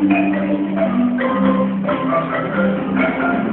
I'm sorry.